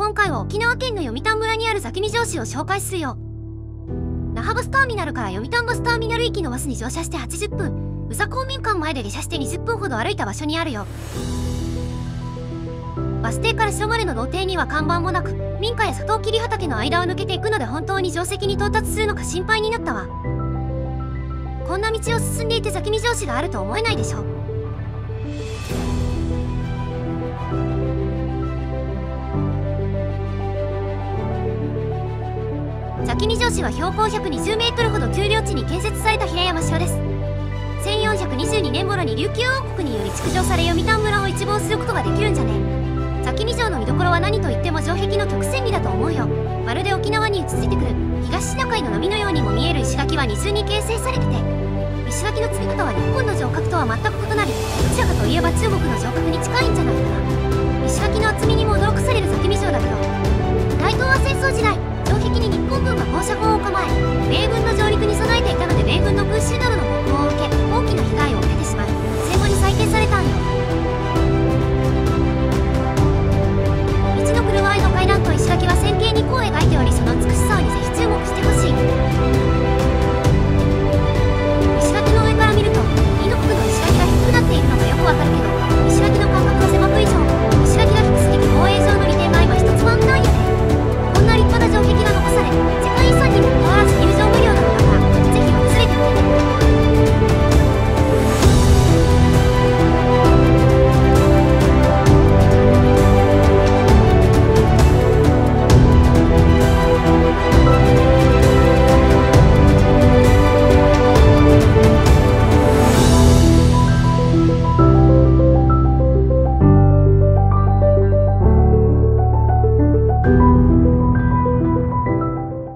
今回は沖縄県の読谷村にある崎見城市を紹介するよ。那覇バスターミナルから読谷バスターミナル行きのバスに乗車して80分。宇佐公民館前で下車して20分ほど歩いた場所にあるよ。バス停から城までの道程には看板もなく民家やサトウキリ畑の間を抜けていくので本当に定石に到達するのか心配になったわ。こんな道を進んでいて崎見城市があると思えないでしょ崎見城市は標高 120m ほど丘陵地に建設された平山城です。1422年頃に琉球王国により築城され読谷村を一望することができるんじゃね。崎見城の見どころは何といっても城壁の曲線美だと思うよ。まるで沖縄に続いてくる。東シナ海の波のようにも見える石垣は二重に形成されてて。石垣の積み方は日本の城郭とは全く異なりどちらかといえば中国の城郭に近いんじゃないか。石垣の厚みにも驚かされ